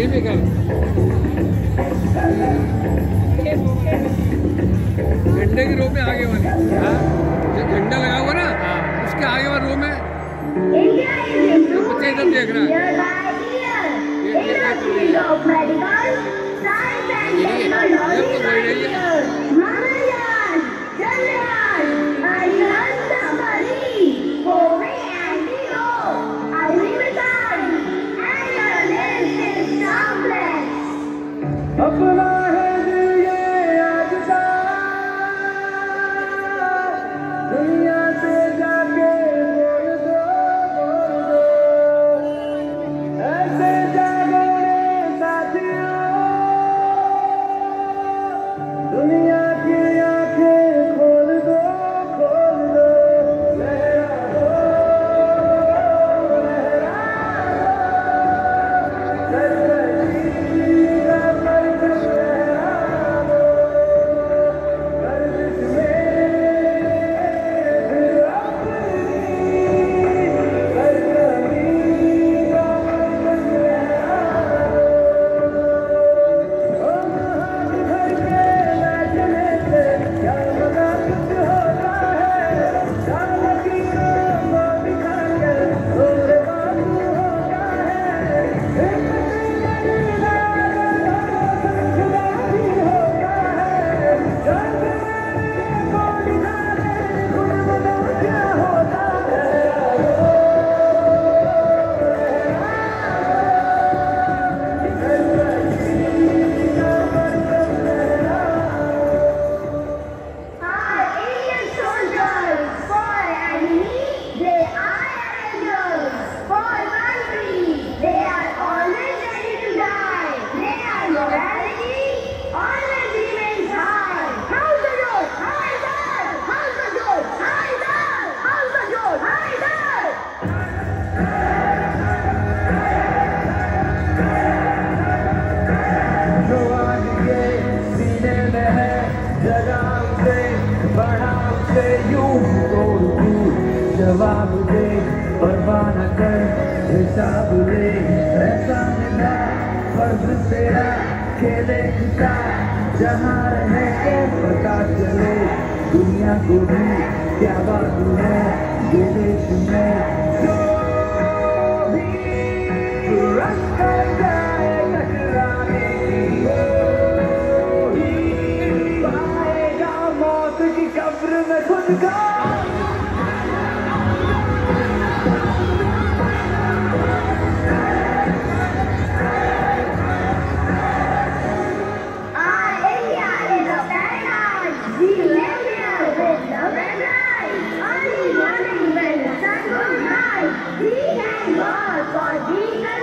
ये है झंडे की रो में आगे वाली हाँ जो झंडा लगा हुआ ना उसके आगे वाली रो में बच्चे इधर देख रहा है ये तो है open up. जवाब दे, परवाह न कर, हिसाब ले। ऐसा निभा फ़र्ज़ तेरा, खेले खुदा जहाँ रहे के पता चले, दुनिया को भी क्या बात है, ये देश में खुद का। We can go for Jesus.